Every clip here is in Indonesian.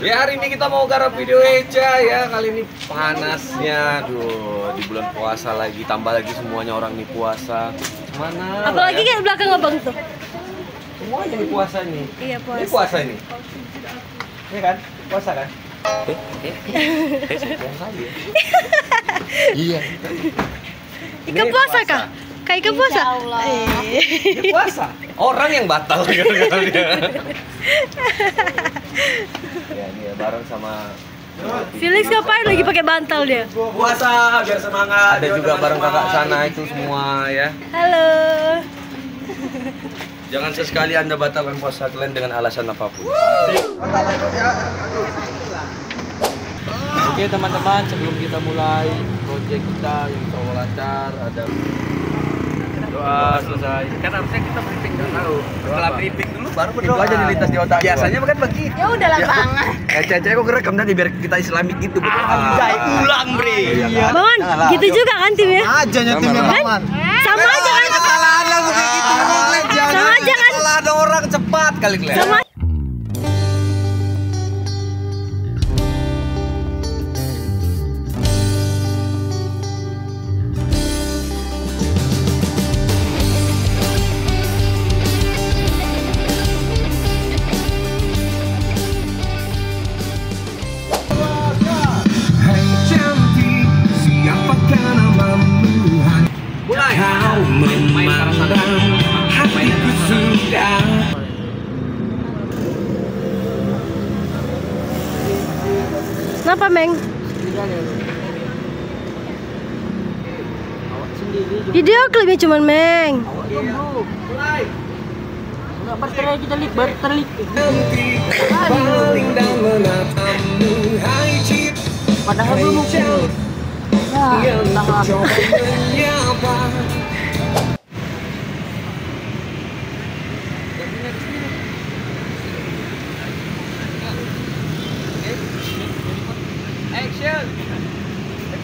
Ya hari ini kita mau garap video Eja ya Kali ini panasnya Aduh di bulan puasa lagi Tambah lagi semuanya orang nih puasa Mana Apalagi ya? kayak belakang abang tuh. Semuanya nih puasa nih Iya Ini puasa. puasa ini Ini kan? Puasa kan? Eh, eh, eh, ya Iya Ikan Ini puasa kah? Kayak ikan puasa? Insya Allah. Eh. Ini puasa Orang yang batal gara-gara dia Ya ini ya bareng sama Felix ngapain lagi pakai bantal dia? puasa biar semangat Ada juga bareng kakak sana itu semua ya Halo. Jangan sesekali anda batalkan puasa kalian dengan alasan apa pun oke teman-teman sebelum kita mulai project kita yang insya Allah lancar ada doa selesai. Kan harusnya kita briefing dulu setelah briefing dulu baru berdoa. Itu aja dilintas di otak biasanya kan begitu Ya udah lah bang. eh cece kok ngerekam tadi biar kita islamik gitu. Betul Ah. ulang bre Bangun, gitu juga kan timnya? aja nyetim yang aman Sama aja kan? kesalahan lah kayak gitu Sama aja kan? Salah ada orang cepat kali kalian Kenapa, Meng? Video klipnya cuman, Meng. padahal belum mungkin yang mencoba menyapa action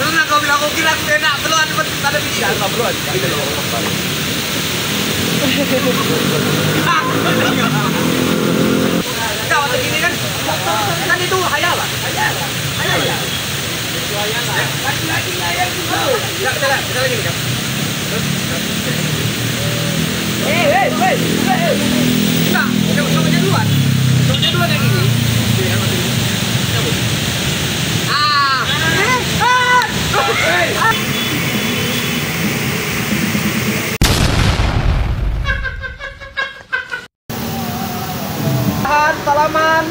Karena kau bilang kau kira aku enak belum ada ada bisa enggak belum ada. Kau atau gini kan? Kan itu hayalan. Hayalan. Hayalan. Lagi-lagi lah yang Ya, kita kita lagi nih, Kak. Eh, eh, eh, eh. Enggak, duluan. Duluan yang ini. Iya, masih ini. Cabut. Ah. Eh, ah. Salaman.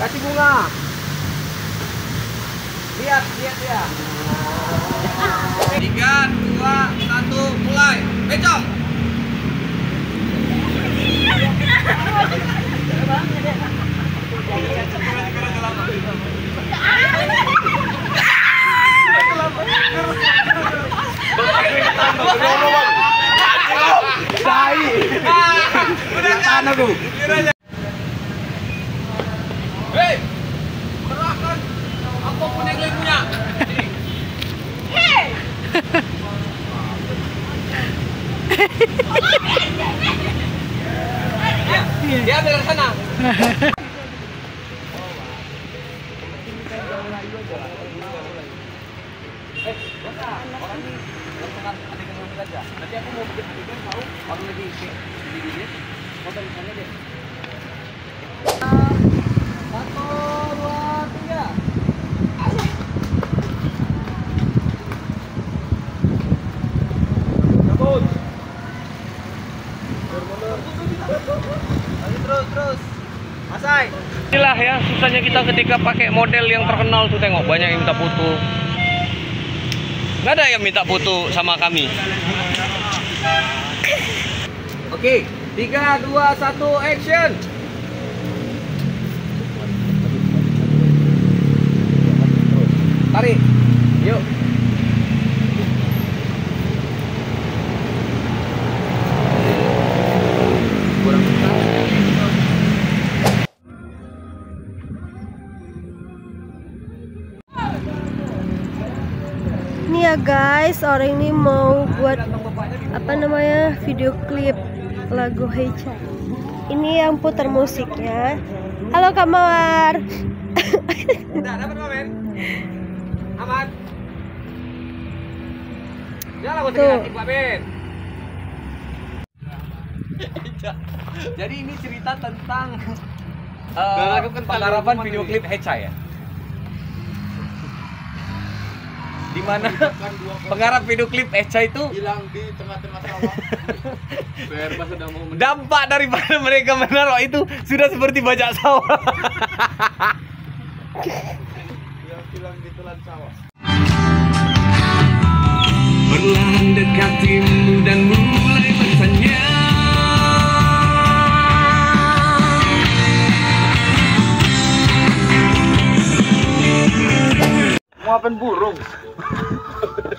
Kasih bunga. Lihat, lihat ya. Tiga, dua, satu, mulai. Becok. Udah tahan aku. Hei, serahkan apa pun yang kalian punya. Hei. Dia ambil ke sana. Eh, orang ini adegan mobil aja. Nanti aku mau bikin adegan tahu orang lagi di dia. Foto di sana deh. Satu, dua, tiga. Cabut. Ya susahnya kita ketika pakai model yang terkenal tuh tengok banyak yang minta foto. Nggak ada yang minta foto sama kami. Oke, tiga, dua, satu, action. Ya guys, orang ini mau buat apa namanya video klip lagu Hecha. Ini yang putar musiknya. Halo Kak Mawar. Aman. Tuh. Jadi ini cerita tentang uh, penggarapan video klip Hecha ya. Di mana penggarap video klip Hecha itu hilang di tengah-tengah sawah. Sudah mau dampak daripada mereka menaruh itu sudah seperti bajak sawah. hilang di telan sawah. Perlahan dekatimu dan mulai Ngapain burung?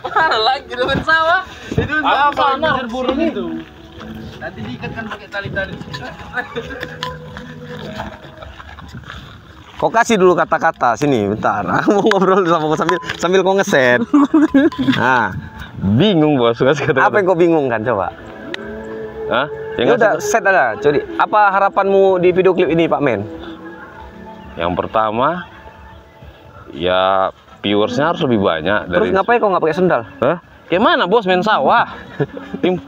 Ada lagi dengan sawah. Itu untuk sana burung itu. Nanti diikatkan pakai tali-tali. Kau kasih dulu kata-kata sini, bentar. Aku mau ngobrol sama kau sambil sambil kau ngeset. Nah, Bingung bos ngasih kata apa yang kau bingung kan coba? Hah? Ya Yang udah set ada. Jadi, apa harapanmu di video klip ini, Pak Men? Yang pertama ya viewersnya harus lebih banyak Terus dari ngapain kau nggak pakai sendal? Hah? Kayak mana bos main sawah?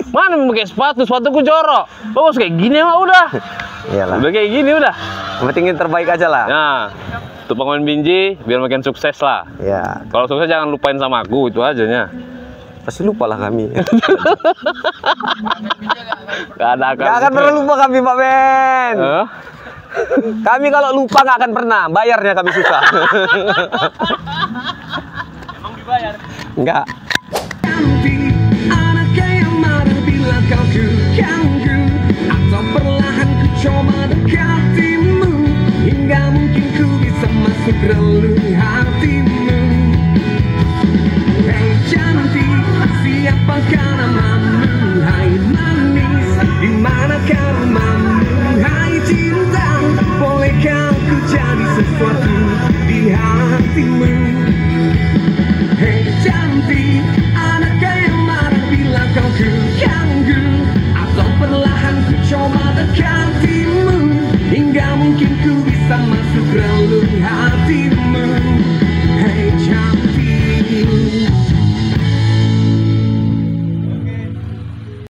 Mana pakai sepatu? Sepatuku jorok. Bos kayak gini mah udah. Iyalah. Udah kayak gini udah. Yang penting yang terbaik aja lah. Nah, untuk pemain binji biar makin sukses lah. Ya, Kalau sukses jangan lupain sama aku itu aja nya. pasti lupa lah kami. Gak ada Gak akan pernah lupa kami, Pak Men. Hah? Kami kalau lupa nggak akan pernah. Bayarnya kami susah. Emang dibayar? Enggak. Hingga mungkin ku bisa masuk relung